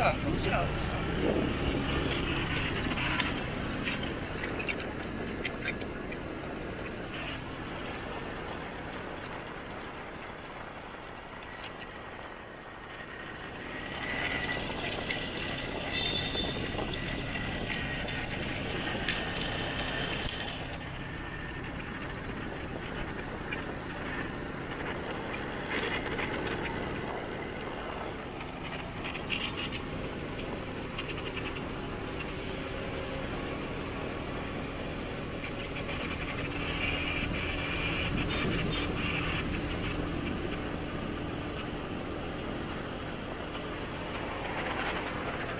そうこちら